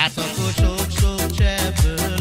Hát akkor sok-sok cseppből